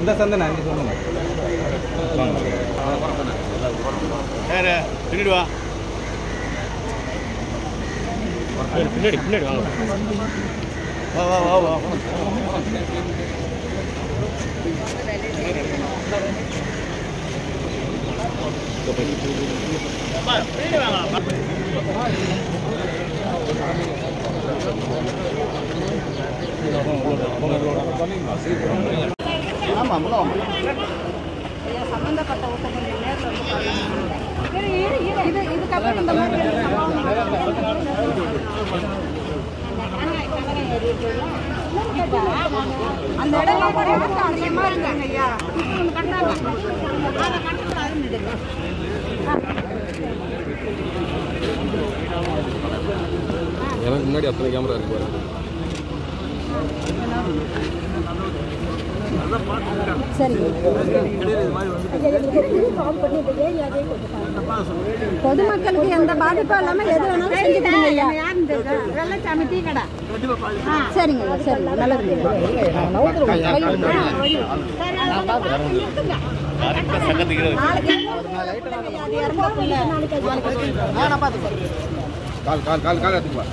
இந்த சந்தை நான் சொல்லுங்க யாரு? பின்னாடி வா. பின்னாடி பின்னாடி வாங்க. வா வா வா வா. சம்பந்தப்பட்ட ஒருத்தவங்க நேரில் வந்து பாருங்க. இது இதுக்கப்புறம் இந்த மாதிரி அந்த இடம் கூட எனக்கு அதிகமா இருக்காங்க ஐயா கட்டாங்க அதை அருந்துடுங்க எனக்கு முன்னாடி அத்தனை கேமரா இருக்கு பாருங்க பொதுமக்களுக்கு எந்த பாதிப்பும் இல்லாம எது வேணாலும் செஞ்சு கொடுங்க ஐயா. வெள்ளச்சாமி டீ கடை? சரிங்க ஐயா சரிங்க. நல்லது. கால் கால் கால் கால் எடுத்துக்கலாம்